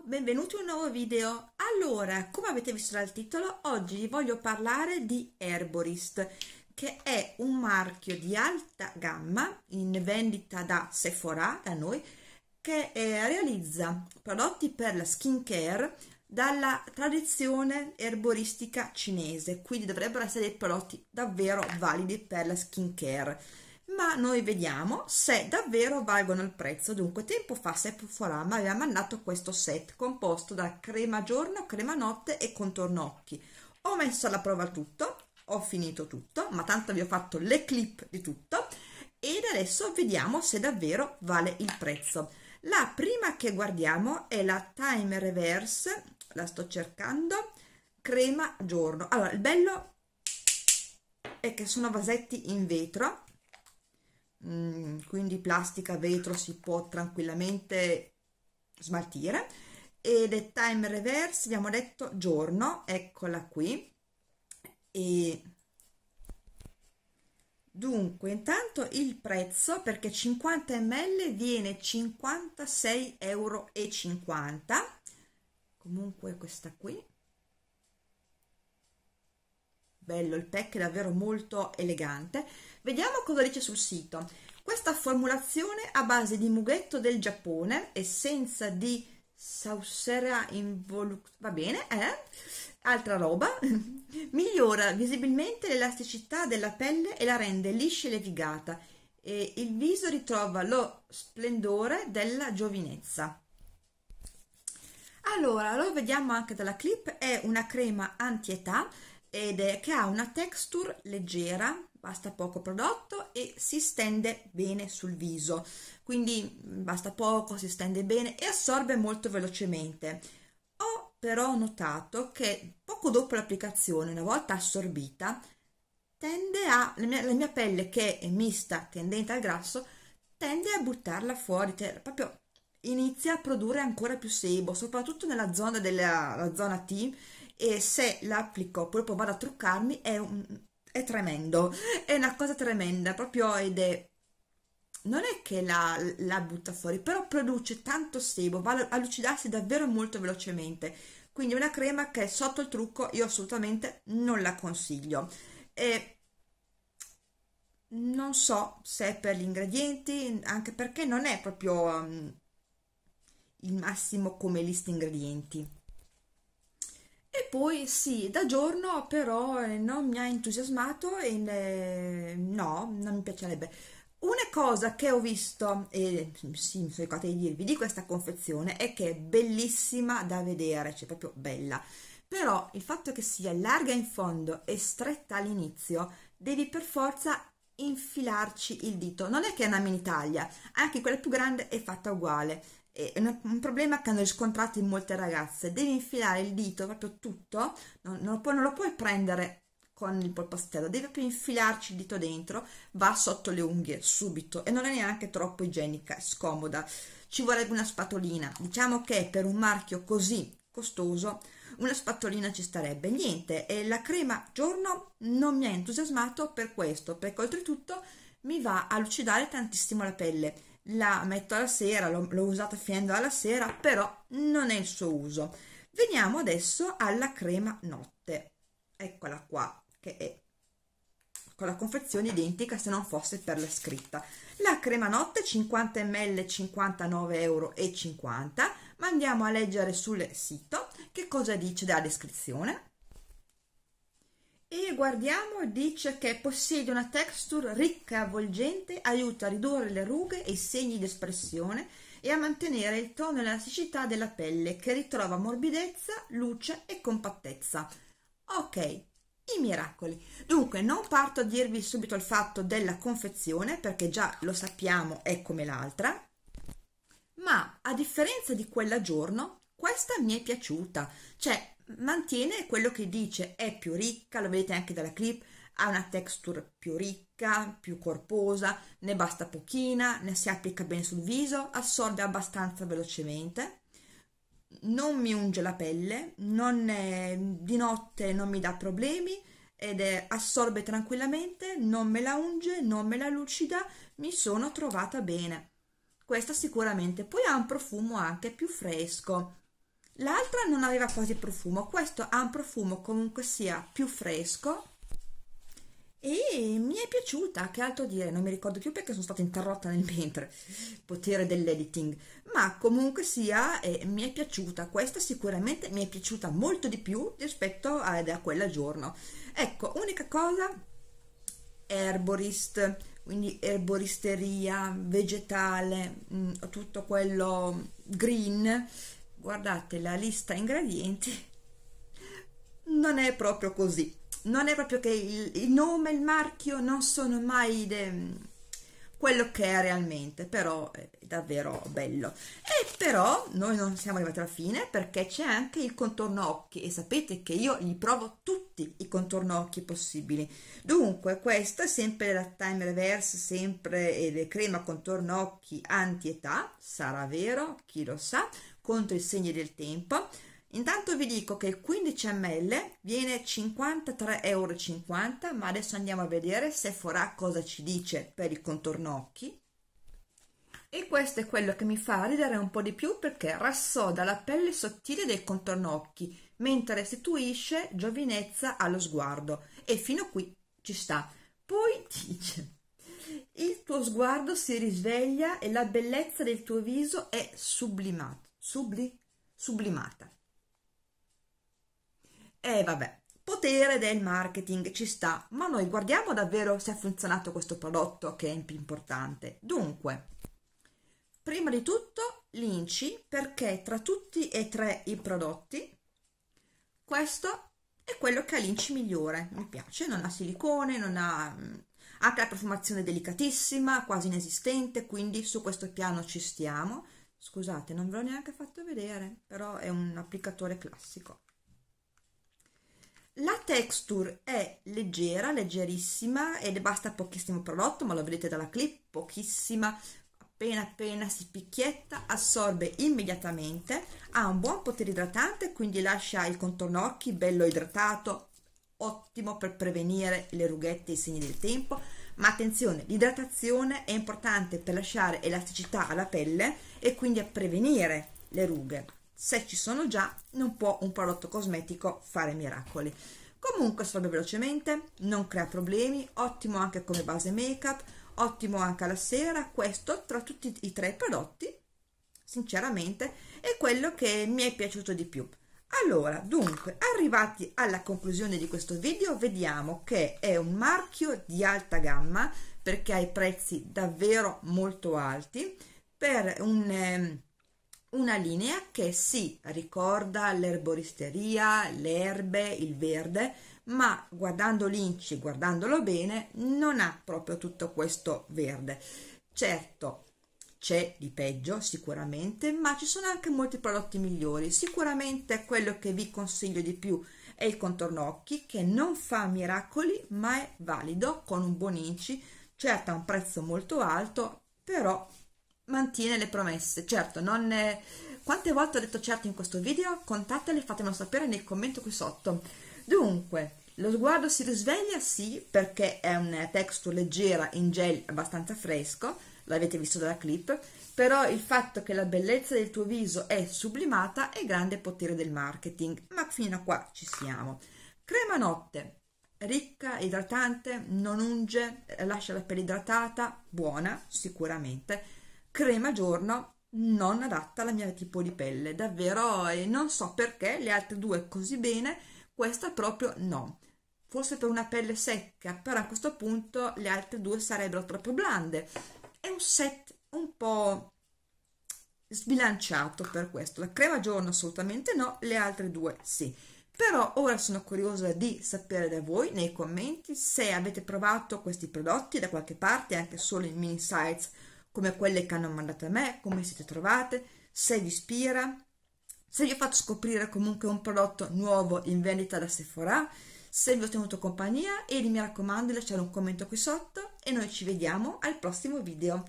Benvenuti in un nuovo video. Allora, come avete visto dal titolo, oggi vi voglio parlare di Herborist, che è un marchio di alta gamma in vendita da Sephora, da noi, che eh, realizza prodotti per la skincare dalla tradizione erboristica cinese, quindi dovrebbero essere dei prodotti davvero validi per la skincare ma noi vediamo se davvero valgono il prezzo. Dunque, tempo fa Sephora mi aveva mandato questo set composto da crema giorno, crema notte e contorno occhi. Ho messo alla prova tutto, ho finito tutto, ma tanto vi ho fatto le clip di tutto ed adesso vediamo se davvero vale il prezzo. La prima che guardiamo è la Time Reverse, la sto cercando, crema giorno. Allora, il bello è che sono vasetti in vetro Mm, quindi plastica, vetro si può tranquillamente smaltire. Ed è time reverse, abbiamo detto giorno, eccola qui. E dunque intanto il prezzo perché 50 ml viene 56,50 euro comunque questa qui bello il pack è davvero molto elegante. Vediamo cosa dice sul sito. Questa formulazione a base di mughetto del Giappone essenza di Saucera involucrata va bene eh? altra roba. Migliora visibilmente l'elasticità della pelle e la rende liscia e levigata e il viso ritrova lo splendore della giovinezza. Allora lo vediamo anche dalla clip. È una crema anti-età ed è che ha una texture leggera, basta poco prodotto e si stende bene sul viso, quindi mm, basta poco, si stende bene e assorbe molto velocemente. Ho però notato che poco dopo l'applicazione, una volta assorbita, tende a, la mia, la mia pelle che è mista, tendente al grasso, tende a buttarla fuori, cioè proprio inizia a produrre ancora più sebo, soprattutto nella zona della zona T e se l'applico poi vado a truccarmi è, un, è tremendo, è una cosa tremenda proprio ed è non è che la, la, butta fuori, però produce tanto sebo, va a lucidarsi davvero molto velocemente. Quindi è una crema che sotto il trucco io assolutamente non la consiglio. E non so se è per gli ingredienti, anche perché non è proprio um, il massimo come lista ingredienti. E poi sì, da giorno però eh, non mi ha entusiasmato e ne... no, non mi piacerebbe. Una cosa che ho visto, e sì, mi sono ricordata di dirvi, di questa confezione è che è bellissima da vedere, cioè proprio bella. Però il fatto che sia larga in fondo e stretta all'inizio, devi per forza infilarci il dito. Non è che è una mini taglia, anche quella più grande è fatta uguale è un problema che hanno riscontrato in molte ragazze. Devi infilare il dito proprio tutto non, non, lo, puoi, non lo puoi prendere con il polpastrello devi proprio infilarci il dito dentro va sotto le unghie subito e non è neanche troppo igienica scomoda. Ci vorrebbe una spatolina. Diciamo che per un marchio così costoso una spatolina ci starebbe. Niente e la crema giorno non mi ha entusiasmato per questo perché oltretutto mi va a lucidare tantissimo la pelle la metto alla sera, l'ho, l'ho usata finendo alla sera, però non è il suo uso. Veniamo adesso alla crema notte. Eccola qua, che è con la confezione identica se non fosse per la scritta. La crema notte 50 ml 59,50 euro. Ma andiamo a leggere sul sito che cosa dice della descrizione e guardiamo dice che possiede una texture ricca e avvolgente, aiuta a ridurre le rughe e i segni di espressione e a mantenere il tono e l'elasticità della pelle che ritrova morbidezza, luce e compattezza. Ok, i miracoli. Dunque non parto a dirvi subito il fatto della confezione perché già lo sappiamo è come l'altra, ma a differenza di quella giorno questa mi è piaciuta, cioè mantiene quello che dice, è più ricca, lo vedete anche dalla clip, ha una texture più ricca, più corposa, ne basta pochina, ne si applica bene sul viso, assorbe abbastanza velocemente, non mi unge la pelle, è, di notte non mi dà problemi ed è, assorbe tranquillamente, non me la unge, non me la lucida, mi sono trovata bene. questa sicuramente poi ha un profumo anche più fresco l'altra non aveva quasi profumo. Questo ha un profumo comunque sia più fresco e mi è piaciuta, che altro dire, non mi ricordo più perché sono stata interrotta nel mentre, potere dell'editing, ma comunque sia eh, mi è piaciuta, questa sicuramente mi è piaciuta molto di più rispetto a, a quella giorno. Ecco, unica cosa, herborist, quindi erboristeria, vegetale, mh, mm, tutto quello green, guardate la lista ingredienti, non è proprio così. Non è proprio che il, il nome il marchio non sono mai de, quello che è realmente, però è davvero bello. E però noi non siamo arrivati alla fine perché c'è anche il contorno occhi e sapete che io li provo tutti i contorno occhi possibili. Dunque, questo è sempre la Time Reverse, sempre crema contorno occhi anti-età, sarà vero, chi lo sa, contro i segni del tempo Intanto vi dico che il 15 ml viene 53,50 euro, ma adesso andiamo a vedere se Sephora cosa ci dice per il contorno occhi. E questo è quello che mi fa ridere un po' di più perché rassoda la pelle sottile del contorno occhi, mentre restituisce giovinezza allo sguardo. E fino a qui ci sta. Poi dice... Il tuo sguardo si risveglia e la bellezza del tuo viso è sublimata. Subli, sublimata. E vabbè, potere del marketing ci sta, ma noi guardiamo davvero se ha funzionato questo prodotto che è più importante. Dunque, prima di tutto l'inci perché tra tutti e tre i prodotti questo è quello che ha l'inci migliore. Mi piace, non ha silicone, non ha mm, anche la profumazione delicatissima, quasi inesistente, quindi su questo piano ci stiamo. Scusate, non ve l'ho neanche fatto vedere, però è un applicatore classico. La texture è leggera, leggerissima ed basta pochissimo prodotto, ma lo vedete dalla clip, pochissima, appena appena si picchietta, assorbe immediatamente, ha un buon potere idratante, quindi lascia il contorno occhi bello idratato, ottimo per prevenire le rughette e i segni del tempo, ma attenzione, l'idratazione è importante per lasciare elasticità alla pelle e quindi a prevenire le rughe. Se ci sono già non può un prodotto cosmetico fare miracoli. Comunque assorbe velocemente non crea problemi ottimo anche come base make up ottimo anche alla sera. Questo tra tutti i tre prodotti sinceramente è quello che mi è piaciuto di più allora dunque arrivati alla conclusione di questo video vediamo che è un marchio di alta gamma perché ha i prezzi davvero molto alti per un eh, una linea che sì, ricorda l'erboristeria, le erbe, il verde, ma guardando l'inci, guardandolo bene, non ha proprio tutto questo verde. Certo, c'è di peggio sicuramente, ma ci sono anche molti prodotti migliori. Sicuramente quello che vi consiglio di più è il contorno occhi che non fa miracoli, ma è valido con un buon inci, certo ha un prezzo molto alto, però mantiene le promesse. Certo, non è... Quante volte ho detto certo in questo video? Contatele fatemelo sapere nel commento qui sotto. Dunque, lo sguardo si risveglia? Sì, perché è un texture leggera in gel abbastanza fresco, l'avete visto dalla clip, però il fatto che la bellezza del tuo viso è sublimata è grande potere del marketing, ma fino a qua ci siamo. Crema notte, ricca, idratante, non unge, lascia la pelle idratata, buona sicuramente, crema giorno non adatta alla mia tipo di pelle davvero e non so perché le altre due così bene questa proprio no. Forse per una pelle secca però a questo punto le altre due sarebbero troppo blande è un set un po' sbilanciato per questo. La crema giorno assolutamente no le altre due sì. Però ora sono curiosa di sapere da voi nei commenti se avete provato questi prodotti da qualche parte anche solo in mini sites come quelle che hanno mandato a me, come siete trovate, se vi ispira, se vi ho fatto scoprire comunque un prodotto nuovo in vendita da Sephora, se vi ho tenuto compagnia e mi raccomando lasciare un commento qui sotto e noi ci vediamo al prossimo video.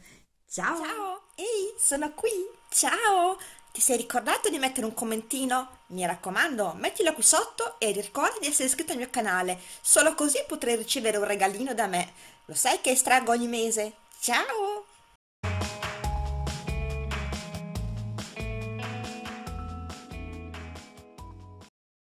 Ciao! Ciao! Ehi, sono qui! Ciao! Ti sei ricordato di mettere un commentino? Mi raccomando, mettilo qui sotto e ricorda di essere iscritto al mio canale, solo così potrai ricevere un regalino da me. Lo sai che estraggo ogni mese? Ciao!